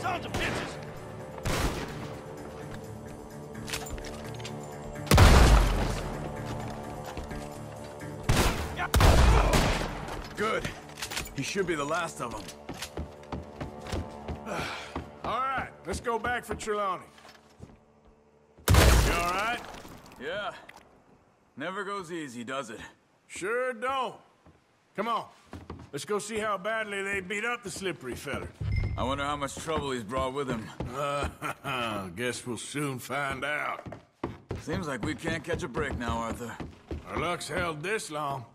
Sons of bitches! Good. He should be the last of them. All right, let's go back for Trelawney. You all right? Yeah. Never goes easy, does it? Sure don't. Come on. Let's go see how badly they beat up the slippery feller. I wonder how much trouble he's brought with him. Uh, guess we'll soon find out. Seems like we can't catch a break now, Arthur. Our luck's held this long.